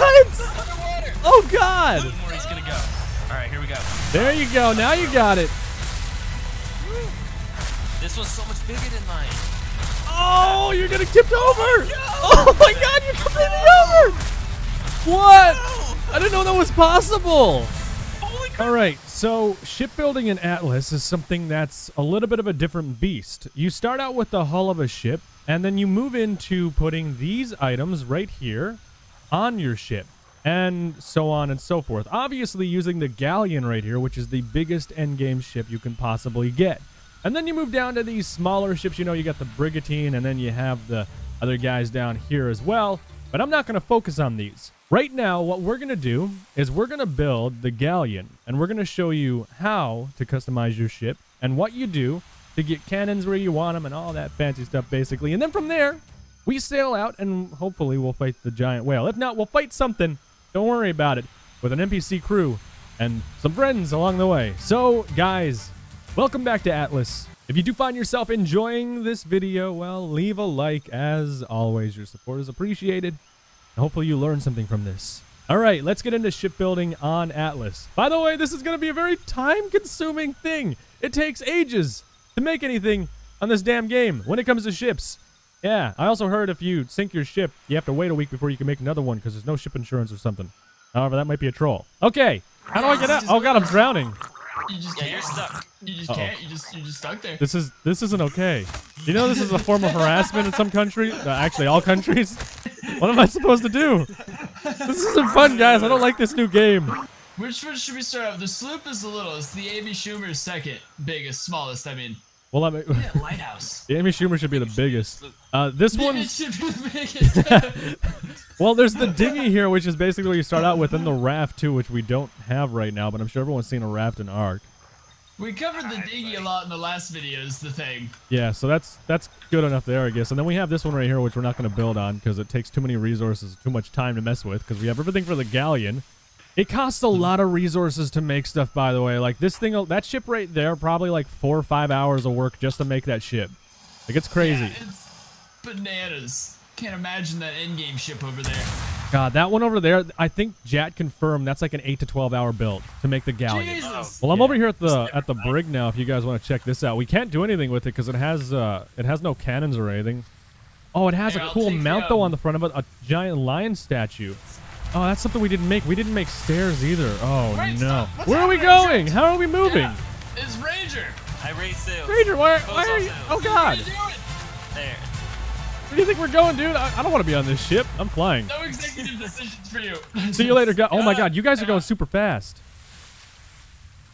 What? Oh God! He's gonna go. All right, here we go. There you go. Now you got it. This one's so much bigger than mine. Oh, you're getting tipped over. Oh, oh my God, you're completely over. What? I didn't know that was possible. All right, so shipbuilding in Atlas is something that's a little bit of a different beast. You start out with the hull of a ship, and then you move into putting these items right here on your ship, and so on and so forth. Obviously, using the galleon right here, which is the biggest endgame ship you can possibly get. And then you move down to these smaller ships. You know, you got the brigantine, and then you have the other guys down here as well. But I'm not going to focus on these. Right now, what we're going to do is we're going to build the galleon, and we're going to show you how to customize your ship and what you do to get cannons where you want them and all that fancy stuff, basically. And then from there, we sail out, and hopefully we'll fight the giant whale. If not, we'll fight something. Don't worry about it. With an NPC crew and some friends along the way. So, guys, welcome back to Atlas. If you do find yourself enjoying this video, well, leave a like. As always, your support is appreciated. Hopefully you learned something from this. All right, let's get into shipbuilding on Atlas. By the way, this is going to be a very time-consuming thing. It takes ages to make anything on this damn game when it comes to ships. Yeah, I also heard if you sink your ship, you have to wait a week before you can make another one because there's no ship insurance or something. However, that might be a troll. Okay, how do I get out? Oh god, I'm drowning. You just Yeah, can't. you're stuck. You just Uh-oh. can't. You just you're just stuck there. This is this isn't okay. You know this is a form of harassment in some countries. Uh, actually, all countries. What am I supposed to do? This isn't fun, guys. I don't like this new game. Which one should we start off? The sloop is the littlest. The Amy Schumer's second biggest, smallest. I mean, Well, let me. yeah, lighthouse. Amy Schumer should be the biggest. Uh, this one. should be the biggest. Well, there's the dinghy here, which is basically what you start out with, and the raft too, which we don't have right now. But I'm sure everyone's seen a raft in Ark. we covered the dinghy a lot in the last video. Is the thing. Yeah, so that's that's good enough there, I guess. And then we have this one right here, which we're not going to build on because it takes too many resources, too much time to mess with. Because we have everything for the galleon. It costs a lot of resources to make stuff, by the way. Like this thing, that ship right there, probably like four or five hours of work just to make that ship. Like it's crazy. Yeah, it's bananas. Can't imagine that endgame ship over there. God, that one over there, I think Jat confirmed that's like an eight to twelve hour build to make the galleon. Jesus. Well, I'm over here at the at the brig now. If you guys want to check this out, we can't do anything with it because it has uh it has no cannons or anything. Oh, it has Here, a I'll cool mount though um, on the front of it, a giant lion statue. Oh, that's something we didn't make. We didn't make stairs either. Oh Wait, no. stop. What's Where are we going? How are we moving? Yeah, it's Ranger. I raised sails. Ranger, why, why are you? sails. Oh What are God, you doing? There. where do you think we're going, dude? I, I don't want to be on this ship. I'm flying. No executive decisions for you. See you later, guys. Oh my God, you guys are going super fast.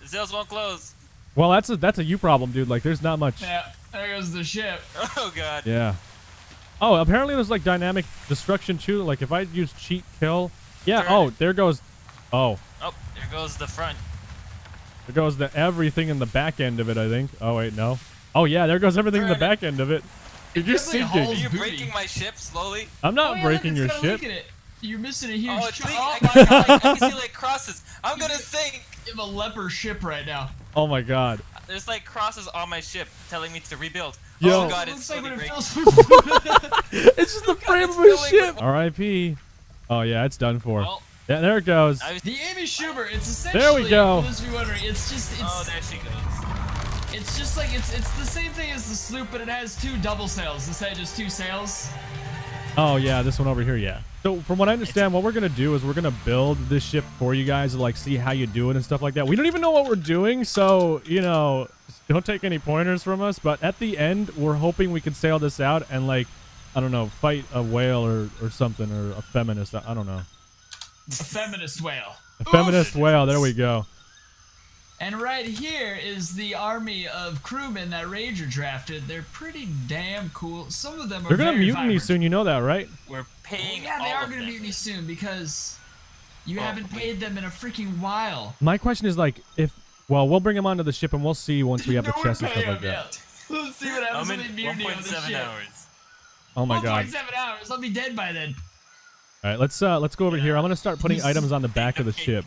The sails won't close. Well, that's a that's a you problem, dude. Like, there's not much. Yeah, there goes the ship. Oh god. Yeah. Oh, apparently there's like dynamic destruction too. Like if I use cheat kill. Yeah. Turn Oh, there goes. Oh, Oh, there goes the front. there goes the everything in the back end of it. I think. Oh wait, no. Oh yeah, there goes everything in the back end of it. You're just definitely Are sinking. you booty. breaking my ship slowly? I'm not Oh, yeah, breaking it's your ship. it. You're missing a huge Oh, chunk. Oh I, my can, god. I can see like crosses. I'm gonna sink. You have a leper ship right now. Oh my god. There's like crosses on my ship telling me to rebuild. Yo. Oh god, It it's looks like slowly it breaking. fills It's just the oh, frame it's of a filling ship. with- R.I.P. Oh yeah, it's done for. Well, Yeah, there it goes. Was, The Amy Schumer, it's essentially. There we go. For those of you wondering, it's just it's oh, there she goes. it's just like it's it's the same thing as the sloop, but it has two double sails instead of just two sails. Oh yeah, this one over here, yeah. So from what I understand, what we're gonna do is we're gonna build this ship for you guys to like see how you do it and stuff like that. We don't even know what we're doing, so you know, don't take any pointers from us. But at the end, we're hoping we can sail this out and like, I don't know, fight a whale or or something or a feminist. I I don't know, A feminist whale. a feminist whale. There we go. And right here is the army of crewmen that Ranger drafted. They're pretty damn cool. Some of them are They're gonna very mutiny vibrant. soon. You know that, right? We're oh, paying Yeah, they all are gonna them. mutiny soon because you Oh, haven't wait. paid them in a freaking while. My question is like, if well, we'll bring them onto the ship and we'll see once we have the No, chest we're and stuff paying like them that. yet. Let's see what happens I'm when in they mutiny on the 1.7 ship. hours. Oh my god. 1.7 hours. I'll be dead by then. All right, let's uh let's go over here. I'm gonna start putting items on the back of the ship.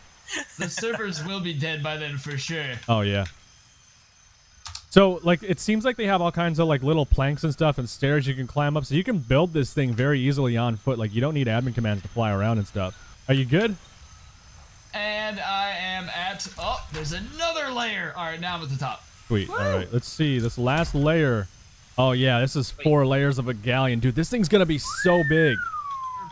The servers will be dead by then for sure. Oh yeah. So like it seems like they have all kinds of like little planks and stuff and stairs you can climb up, so you can build this thing very easily on foot. Like you don't need admin commands to fly around and stuff. Are you good? And I am at. Oh, there's another layer. All right, now I'm at the top. Sweet. All right. Let's see. This last layer. Oh yeah, this is four layers of a galleon, dude. This thing's gonna be so big.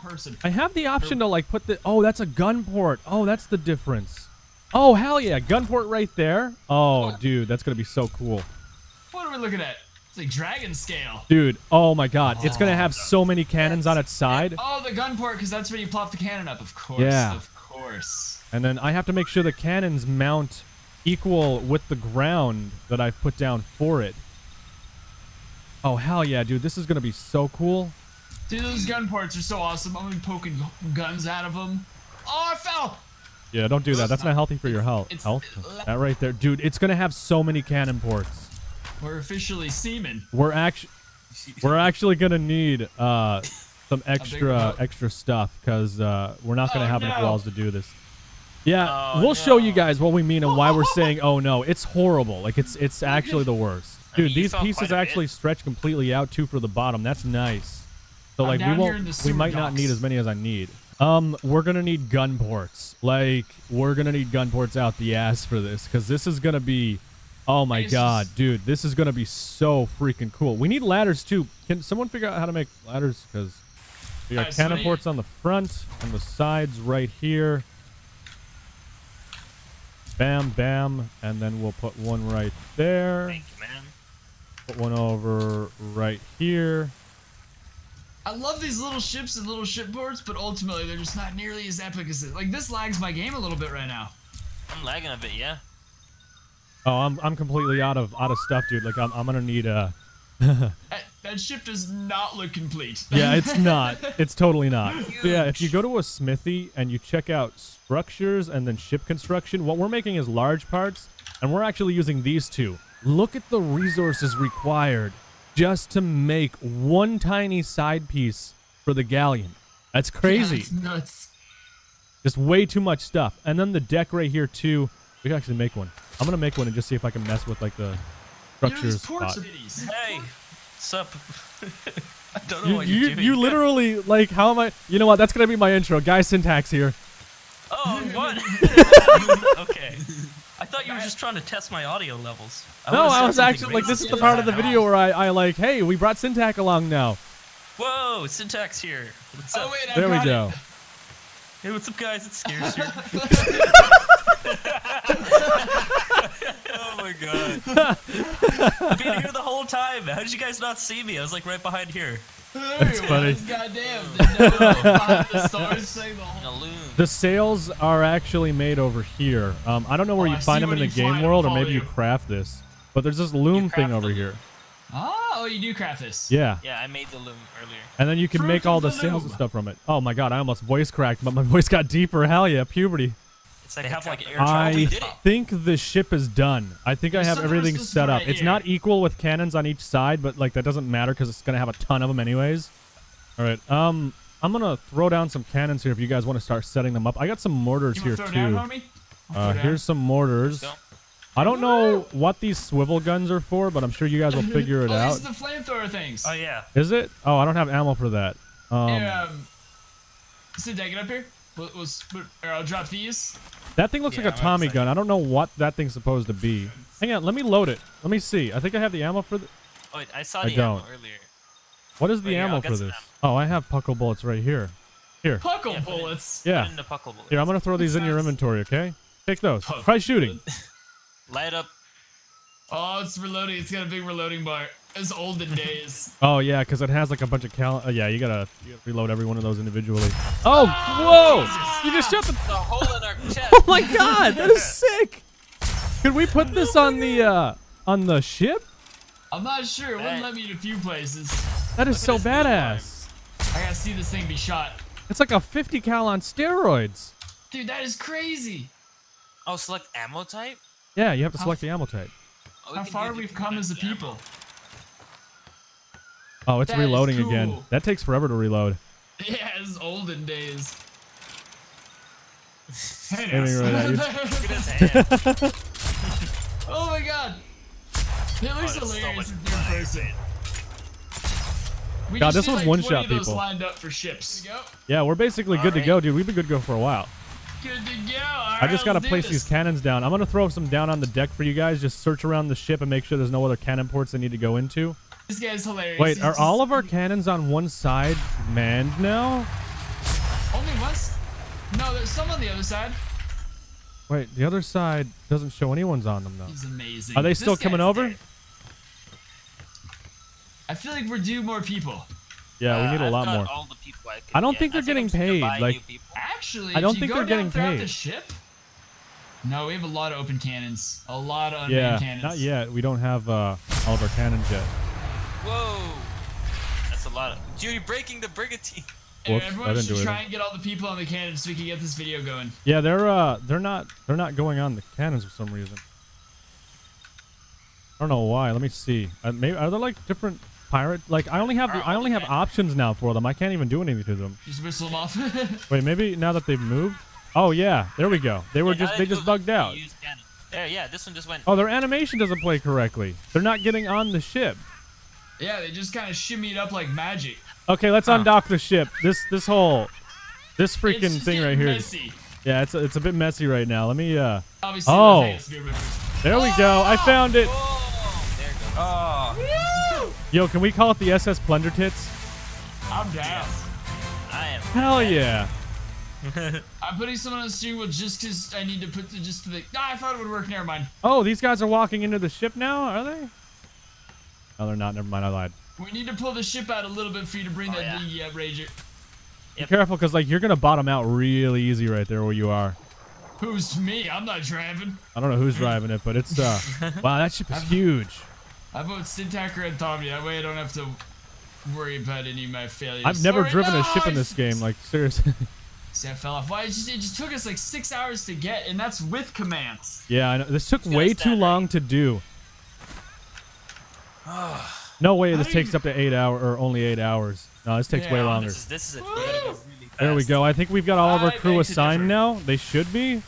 Person. I have the option to like put the. Oh, that's a gun port. Oh, that's the difference. Oh hell yeah, gun port right there. Oh, dude, that's gonna be so cool. What are we looking at? It's like dragon scale. Dude, oh my god, it's gonna oh, have so many cannons on its side. Oh, the gun port, because that's where you plop the cannon up. Of course. Yeah. Of course. And then I have to make sure the cannons mount equal with the ground that I've put down for it. Oh, hell yeah, dude. This is going to be so cool. Dude, those gun ports are so awesome. I'm gonna be poking guns out of them. Oh, I fell. Yeah, don't do that. That's not healthy for your health. It's- health. That right there. Dude, it's going to have so many cannon ports. We're officially seamen. We're actually we're actually going to need uh some extra extra stuff cuz uh we're not going to Oh, have enough walls to do this. Yeah, Oh, we'll show you guys what we mean and why we're saying oh no. It's horrible. Like it's it's actually the worst. Dude, these pieces actually stretch completely out too for the bottom. That's nice. So I'm like we won't we might not need as many as I need. Um we're going to need gun ports. Like we're going to need gun ports out the ass for this cuz this is going to be Oh my It's god, just- dude, this is gonna be so freaking cool. We need ladders too. Can someone figure out how to make ladders? Because we got cannon ports on the front, and the sides right here. Bam, bam, and then we'll put one right there. Thank you, man. Put one over right here. I love these little ships and little shipboards, but ultimately they're just not nearly as epic as it. Like this lags my game a little bit right now. I'm lagging a bit, yeah. Oh, I'm I'm completely out of out of stuff, dude. Like I'm I'm gonna need a. That, that ship does not look complete. Yeah, it's not. It's totally not. So yeah, if you go to a smithy and you check out structures and then ship construction, what we're making is large parts, and we're actually using these two. Look at the resources required just to make one tiny side piece for the galleon. That's crazy. That's nuts. Just way too much stuff. And then the deck right here too. We can actually make one. I'm gonna make one and just see if I can mess with like the You know, structures. these ports spot. Hey, sup? I don't know You, what you, you're doing. you literally like how am I? You know what? That's gonna be my intro. Guy Syntac's here. Oh, what? okay. I thought you were just trying to test my audio levels. No, I was actually like, this is the part of the video where I, I like, hey, we brought syntax along now. Whoa, Syntac's here. What's up? Oh wait, I There we go. It. Hey, what's up, guys? It's Scares here. oh my god. I've been here the whole time. How did you guys not see me? I was like right behind here. That's funny. was Goddamn. Didn't know behind the stars saying the In whole- a loon. The sails are actually made over here. Um, I don't know where Oh, you I find them in the game world, or maybe you you. craft this. But there's this loom thing over them. here. Oh, you do craft this. Yeah. Yeah, I made the loom earlier. And then you can Fruit make all of the the sails and stuff from it. Oh my god, I almost voice cracked, but my voice got deeper. Hell yeah, puberty. It's like they have like air I. We did it. think the ship is done. I think I have everything set put up. right It's not equal with cannons on each side, but like that doesn't matter because it's gonna have a ton of them anyways. All right, um, I'm gonna throw down some cannons here if you guys want to start setting them up. I got some mortars You here throw too. down, homie? Uh, throw here's some mortars. I don't know what these swivel guns are for, but I'm sure you guys will figure it oh, out. these are the flamethrower things. Oh yeah. Is it? Oh, I don't have ammo for that. Um, Here, um, sit down, get up here. We'll, we'll, or I'll drop these. That thing looks Yeah, like a I'm Tommy gun. I don't know what that thing's supposed to be. Hang on, let me load it. Let me see. I think I have the ammo for the. Oh, wait, I saw I the ammo don't. earlier. What is the Wait, here, ammo for some this? Oh, I have puckle bullets right here. Here. Puckle Yeah, bullets. Yeah. In the puckle bullet. Here, I'm gonna throw these in your inventory, okay? Take those. Puckle Try shooting. Light up. Oh, it's reloading. It's got a big reloading bar. It's olden days. Oh yeah, because it has like a bunch of cal. Uh, yeah, you gotta, you gotta reload every one of those individually. Oh, whoa! You just shot the. The hole in our chest. Oh my god, that is sick. Could we put this on the uh on the ship? I'm not sure. It wouldn't let me in a few places. That is so badass. I gotta see this thing be shot. It's like a 50 cal on steroids. Dude, that is crazy. Oh, select ammo type. Yeah, you have to How select the ammo type. Oh, How far we've come as a types people. Oh, it's That is reloading again. That takes forever to reload. Yeah, it's olden days. Aiming right at you. Look at his hand. oh my god. It looks Oh, it's so hilarious much in third person. We God, this need, one's like, one-shot 20 of those people. lined up for ships. Go. Yeah, we're basically good to go, dude. We've been good to go for a while. Good to go. I just gotta place these cannons down. I'm gonna throw some down on the deck for you guys. Just search around the ship and make sure there's no other cannon ports they need to go into. This guy's hilarious. Wait, He's are just- all of our cannons on one side manned now? only once? No, there's some on the other side. Wait, the other side doesn't show anyone's on them though. He's amazing. Are they This still coming over? dead. I feel like we're due more people. Yeah, we Uh, need a I've lot got more. All the people I, I don't get. think they're I'm getting just gonna paid, buy like- new people. Actually, I don't if think they're getting throughout paid. The ship. No, we have a lot of open cannons. A lot of unmanned Yeah, cannons. not yet. We don't have uh, all of our cannons yet. Whoa, that's a lot. Of, dude, you're breaking the brigantine. Whoops, everyone should try anything. and get all the people on the cannons so we can get this video going. Yeah, they're uh, they're not they're not going on the cannons for some reason. I don't know why. Let me see. Uh, maybe are there like different pirate? Like I only have Are I only have options now for them. I can't even do anything to them. Just whistle them off. Wait, maybe now that they've moved. Oh yeah, there we go. They were Yeah, just that they just bugged out. There, yeah, this one just went. Oh, their animation doesn't play correctly. They're not getting on the ship. yeah, they just kind of shimmied up like magic. Okay, let's Huh. undock the ship. This this whole this freaking thing right here. Messy. Yeah, it's it's a bit messy right now. Let me uh. Obviously, Oh. the highest gear movers. There we go. I found it. Oh, there it goes. Oh, Yo, can we call it the SS Plunder Tits? I'm down. I am. Hell yeah. I'm putting someone on the steering wheel just because I need to put the just to the. Ah, I thought it would work. Never mind. Oh, these guys are walking into the ship now, are they? No, they're not. Never mind. I lied. We need to pull the ship out a little bit for you to bring Oh, that yeah. dinghy up, Ranger. Be Yep. careful, because like you're gonna bottom out really easy right there where you are. Who's me? I'm not driving. I don't know who's driving it, but it's uh. wow, that ship is huge. I vote Syntacker and Tommy. That way I don't have to worry about any of my failures. I've never Alright, driven no, a ship in this game. Like seriously. See, I fell off. Why? It just, it just took us like six hours to get, and that's with commands. yeah, I know. This took gonna way too stand long to do. No way. This takes up to eight hour or only eight hours. No, this takes way longer. This is this is a, go really. There we go. I think we've got all of our crew assigned now. They should be.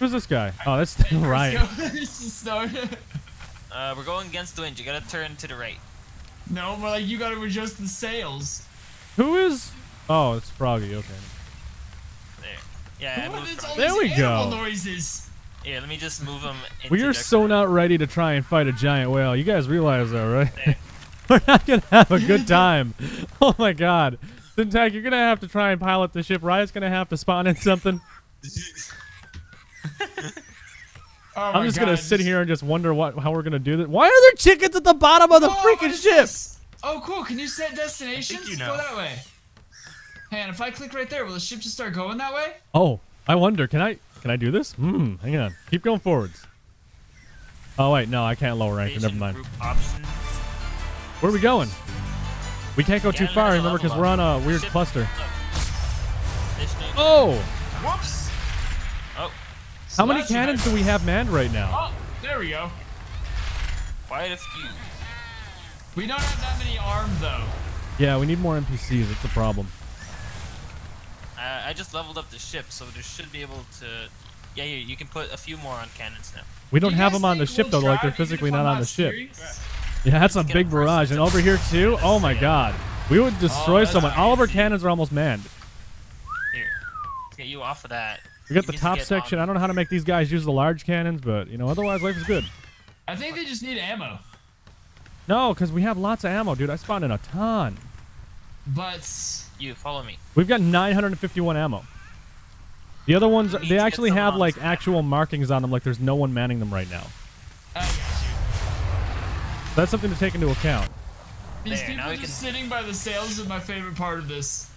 Who's this guy? Oh, that's Ryan. This is start. Uh, we're going against the wind. You gotta turn to the right. no, but like you got to adjust the sails. Who is? Oh, it's Froggy. Okay. There. Yeah, I What? moved It's from all There we go. animal noises. Here, let me just move them. We are so corner. not ready to try and fight a giant whale. You guys realize that, right? We're not gonna have a good time. oh my god. Syntac, you're gonna have to try and pilot the ship. Riot's gonna have to spawn in something. Oh I'm just God, gonna sit here and just wonder what how we're gonna do this. Why are there chickens at the bottom of the Oh, freaking is ship? this? Oh, cool. Can you set destinations? you Go that way. Hey, and if I click right there, will the ship just start going that way? Oh, I wonder. Can I can I do this? Hmm. Hang on. Keep going forwards. Oh wait, no, I can't lower anchor. Never mind. Where are we going? We can't go too far. Remember, because we're on a weird Ship- cluster. Oh, Whoops. Oh, how many that's cannons bad- do we have manned right now? Oh, there we go. quite a few. We don't have that many armed though. Yeah, we need more NPCs. That's the problem. Uh, I just leveled up the ship, so there should be able to. Yeah, you, you can put a few more on cannons now. We don't Do have them on the ship we'll though. Like they're physically not on the ship. serious? Yeah, that's a big a barrage. And over here too. Oh my thing. god, we would destroy that's someone. All of our cannons are almost manned. Here, let's get you off of that. We got the need to top section. on- I don't know how to make these guys use the large cannons, but you know, otherwise life is good. I think they just need ammo. No, because we have lots of ammo, dude. I spawned in a ton. But You follow me. We've got 951 ammo. The other ones, they actually have like this actual markings on them, like there's no one manning them right now. I got That's something to take into account. These There, people now just can- sitting by the sails is my favorite part of this.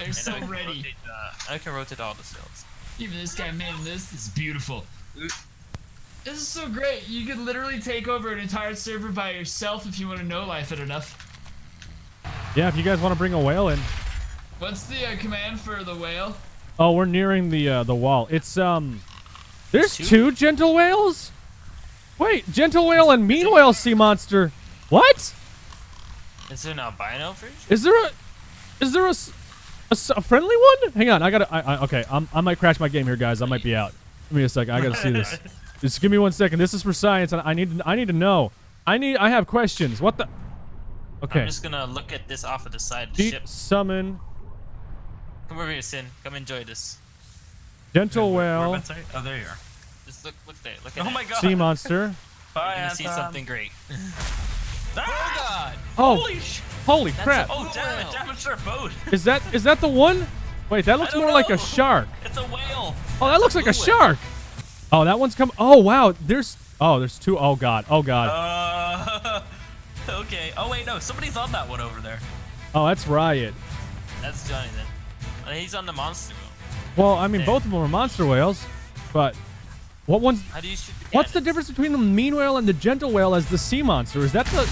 They're And so I can ready. Rotate, uh, I can rotate all the sails. Even this guy man, this is beautiful. This is so great. You could literally take over an entire server by yourself if you want to know life it enough. Yeah, if you guys want to bring a whale in. What's the uh, command for the whale? Oh, we're nearing the uh, the wall. It's um, there's Two? two gentle whales. Wait, gentle whale and mean whale sea monster. What? Is there an albino version? Is there a, is there a, s- a s- a friendly one? Hang on, I gotta. I, I, okay, I'm, I might crash my game here, guys. I might be out. Give me a second. I gotta see this. Just give me one second. This is for science, and I need to, I need to know. I need. I have questions. What the? Okay. I'm just gonna look at this off of the side of the Deep ship. summon Come over here, Sin. Come enjoy this. gentle Where- whale whereabouts are? Oh, there you are. Just look, look there. Look at Oh it. my god. sea monster. Bye, You're gonna see something great. Ah! Oh god. Oh, Holy sh! Holy That's crap! a- Oh damn it! whale. Damaged our boat. Is that is that the one? Wait, that looks more like a shark. It's a whale. Oh, that looks like a blue whale. shark. Oh, that one's come. Oh wow, there's oh there's two. Oh god, oh god. Uh, okay. Oh wait, no, somebody's on that one over there. Oh, that's Riot. That's Johnny then. Uh, he's on the monster wheel. Well, I mean both of them are monster whales, but what one's How do you shoot the what's the difference between the mean whale and the gentle whale as the sea monster? Is that the?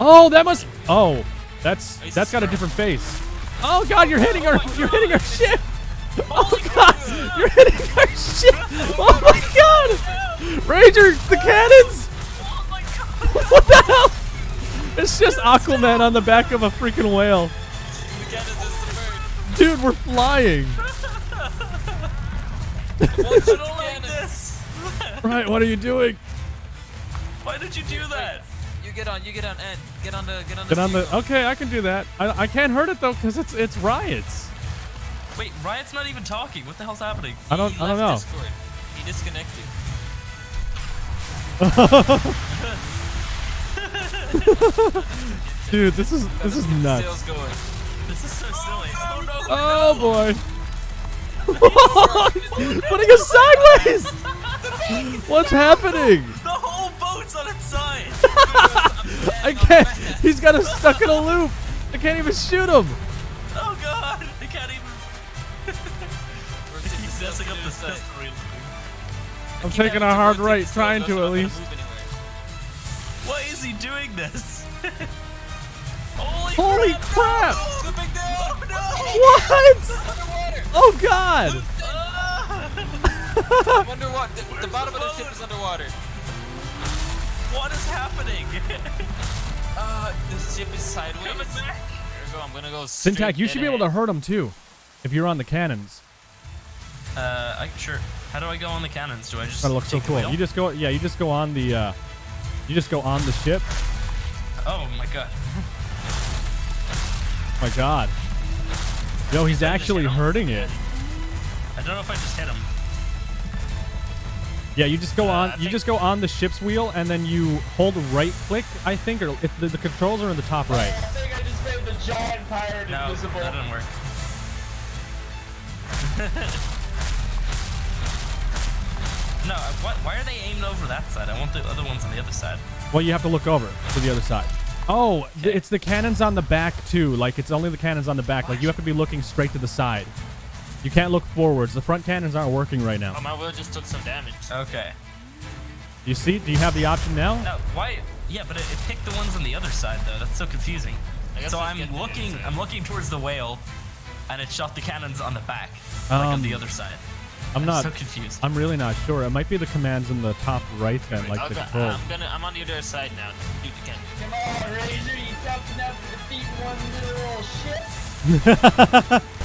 Oh, that must. Oh, that's that's got a different face. Oh god, you're hitting our oh my you're hitting our ship. Oh, oh god, you're hitting our ship. Oh my god, Ranger, the cannons. Oh my god! What the hell? It's just Aquaman on the back of a freaking whale. The cannons is submerged. Dude, we're flying. One I shoot don't the like cannons. this. Right, what are you doing? Why did you do that? You get on. You get on end. Get on the. Get on the. Get on the. Okay, I can do that. I, I can't hurt it though because it's it's riots. Wait, Riot's not even talking. What the hell's happening? I don't He I don't know. Discord. He disconnected. Dude, this is this is nuts. This is so silly. Oh no! Oh boy. Putting us sideways. What's happening? The whole boat's on its side. I can't. He's got us stuck in a loop. I can't even shoot him. Oh god! I can't even. He's messing up the side. system. really. I'm taking a hard right, trying to at least. gonna move anywhere. Why is he doing this? Holy, Holy crap! crap! Oh, no! Slipping down. What? Underwater. Oh God. Underwater. The, the bottom of the ship is underwater. What is happening? Uh, the ship is sideways. Coming back. Here we go. I'm gonna go. Syntac, you should be able to hurt him too, if you're on the cannons. Uh, I, sure. How do I go on the cannons? Do I just That looks so take the cool. You just go. Yeah, you just go on the. uh You just go on the ship. Oh my god. my God. Yo, he's Did I just actually hurting it. I don't know if I just hit him. Yeah, you just go Uh, on. I You just go on the ship's wheel, and then you hold right click. I think, or if the, the controls are in the top right. I think I just made the giant pirate No, invisible. that didn't work. no, what? Why are they aimed over that side? I want the other ones on the other side. Well, you have to look over to the other side. Oh, th- it's the cannons on the back too. Like it's only the cannons on the back. Like you have to be looking straight to the side. You can't look forwards. The front cannons aren't working right now. Oh, my wheel just took some damage. Okay. You see? Do you have the option now? No, why? Yeah, but it, it picked the ones on the other side though. That's so confusing. So I'm get to the looking. I'm looking towards the whale, and it shot the cannons on the back, like on Um, the other side. I'm not. so confused. I'm really not sure. It might be the commands in the top right then, like the Okay, controls. I'm gonna. I'm on the other side now. Dude, you can. Come on, Razor, you jumping up to defeat one literal ship?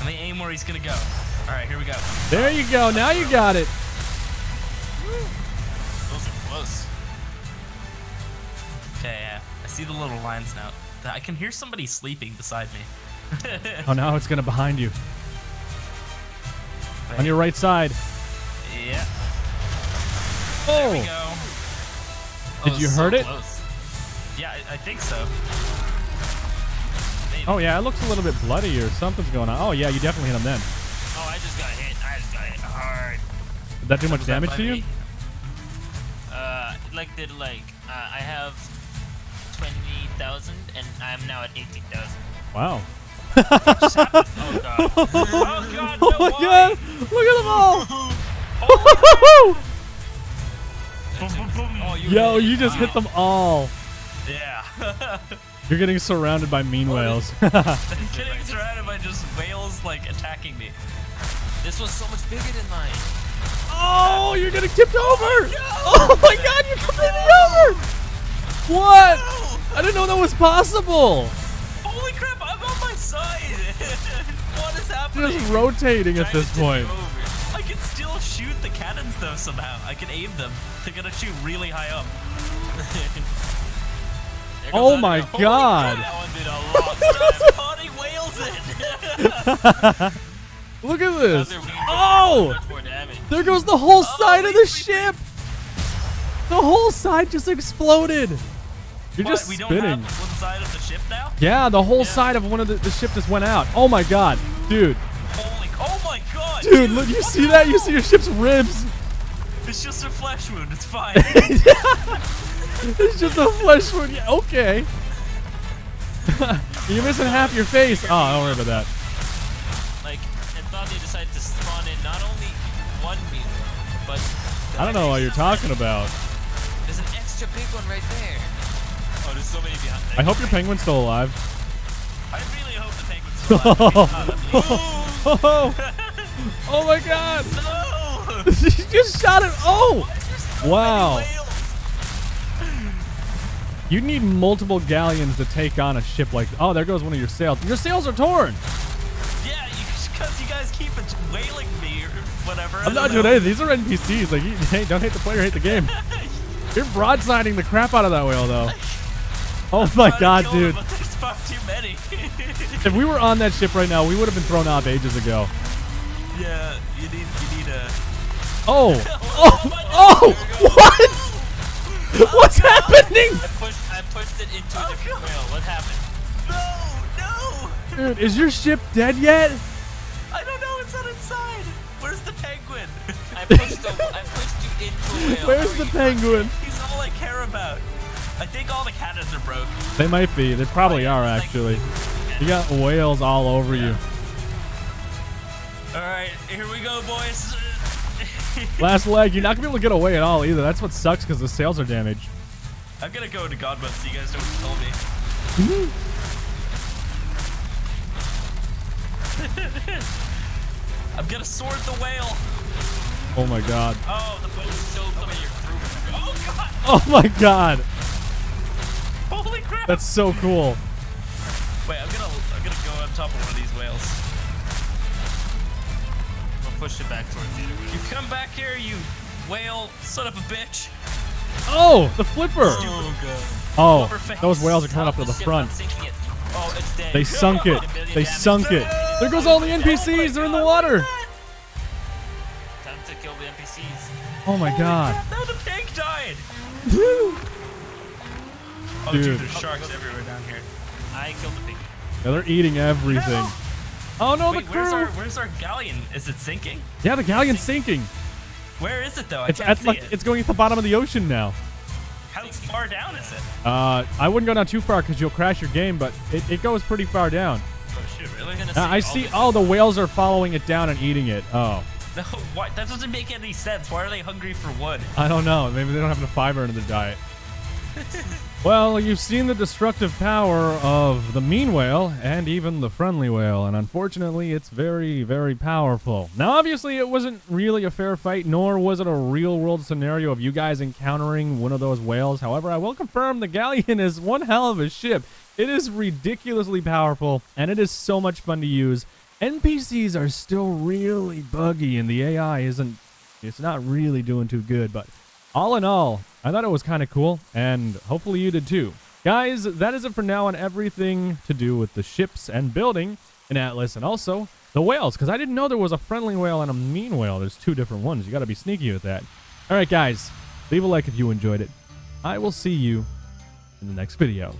Wait. Let me aim where he's gonna go. All right, here we go. There you go. Now you got it. Those are close. Okay, yeah. I see the little lines now. I can hear somebody sleeping beside me. Oh, now it's gonna behind you on your right side. Yeah. There we Oh, go. Did Oh, you so hurt it? Close. Yeah, I, I think so. Maybe. oh yeah. It looks a little bit bloody or something's going on. Oh yeah, you definitely hit him then. Oh, I just got hit. I just got hit hard. Did that do much damage by to you? me? Uh, like did like uh, I have twenty thousand, and I'm now at eighteen thousand. Wow. Oh god. Oh god, Oh my why? god! Look at them all! Oh, you Yo, you just hit them all. Yeah. You're getting surrounded by mean whales. Getting surrounded by just whales like attacking me. This was so much bigger than mine. oh, you're getting tipped over! Oh my god, you're completely over! What? I didn't know that was possible. Holy crap, I'm on my side! what is happening? Just rotating at this point. over. I can still shoot the cannons though somehow. I can aim them. They're gonna shoot really high up. Oh my. God. crap, That one did a lot. Stop spawning whales in. Look at this. Oh! much more damage. There goes the whole Oh, side of the ship. The whole side just exploded. You're What, just spinning. have one side of the ship? Yeah, the whole side of one of the, the ship just went out. Oh my god, dude, Holy, oh my god! dude, look, you see that? You see your ship's ribs? It's just a flesh wound, it's fine. It's just a flesh wound. Yeah, okay. You're missing half your face. Oh, I don't worry about that. Like, and thought they decided to spawn in not only one meter, but I don't know what you're talking about. there's an extra big one right there. Oh, there's so many behind. There. I hope your penguin's still alive. I really hope the penguin's still alive. Oh, oh my god. no! you just shot it. Oh, wow. You need multiple galleons to take on a ship like. Oh, there goes one of your sails. Your sails are torn. Yeah, because you, guys keep whaling me or whatever. I'm not don't doing know. anything. These are NPCs. Like, you, hey, don't hate the player, hate the game. You're broadsiding the crap out of that whale, though. Oh my god, dude. them, but There's far too many. If we were on that ship right now, we would have been thrown off ages ago. yeah, you need you need a. Oh! Oh! Oh! What? What's happening? I pushed, I pushed it into a oh, different whale. What happened? No, no! Dude, is your ship dead yet? I don't know. It's not inside. Where's the penguin? I pushed, the, I pushed you into a whale. Where's How the penguin? He's all I care about. I think all the cannons are broke. They might be. They probably are, actually. You got whales all over you. All right, here we go, boys. Last leg, you're not gonna be able to get away at all either. That's what sucks because the sails are damaged. I'm gonna go into God mode so you guys don't kill me. I'm gonna sword the whale. Oh my god. Oh, the boat is so some of your crew. Oh god! Oh my god. Holy crap! That's so cool. Wait, I'm gonna I'm gonna go on top of one of these whales. I'll it back towards you. You come back here, you whale son of a bitch. Oh, the flipper. Oh god. Oh, those whales are coming up to the ship front. it. Oh, it's dead. They sunk it. They sunk it. There goes all the NPCs. They're in the water. Time to kill the NPCs. Oh my god. Now the pig died. Oh, dude, Dude. there's sharks everywhere down here. I killed the pig. Yeah, they're eating everything. Oh no, Wait, the where's crew. our where's our galleon? Is it sinking? Yeah, the galleon's sinking. Where is it though? I It's can't at see like it. it's going at the bottom of the ocean now. How far down is it? Uh, I wouldn't go down too far because you'll crash your game, but it, it goes pretty far down. Oh shit, really? Gonna Uh, I see. Oh, the whales are following it down and eating it. Oh, No, why? That doesn't make any sense. Why are they hungry for wood? I don't know. Maybe they don't have enough fiber in their diet. well, you've seen the destructive power of the mean whale and even the friendly whale, and unfortunately, it's very, very powerful. Now, obviously, it wasn't really a fair fight, nor was it a real world scenario of you guys encountering one of those whales. However, I will confirm the Galleon is one hell of a ship. It is ridiculously powerful, and it is so much fun to use. NPCs are still really buggy, and the AI isn't it's not really doing too good, but all in all, I thought it was kind of cool, and hopefully you did too. Guys, that is it for now on everything to do with the ships and building in Atlas, and also the whales, because I didn't know there was a friendly whale and a mean whale. There's two different ones. You got to be sneaky with that. All right, guys, leave a like if you enjoyed it. I will see you in the next video.